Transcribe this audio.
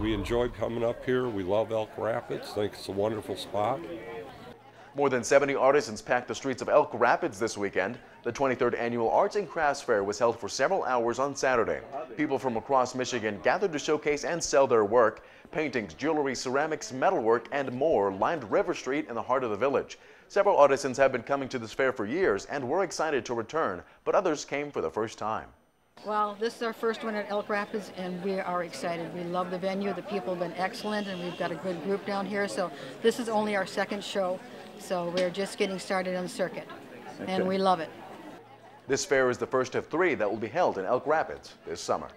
We enjoy coming up here. We love Elk Rapids. Think it's a wonderful spot. More than 70 artisans packed the streets of Elk Rapids this weekend. The 23rd annual Arts and Crafts Fair was held for several hours on Saturday. People from across Michigan gathered to showcase and sell their work. Paintings, jewelry, ceramics, metalwork, and more lined River Street in the heart of the village. Several artisans have been coming to this fair for years and were excited to return, but others came for the first time. Well, this is our first one at Elk Rapids, and we are excited. We love the venue. The people have been excellent, and we've got a good group down here. So this is only our second show, so we're just getting started on the circuit, and we love it. This fair is the first of three that will be held in Elk Rapids this summer.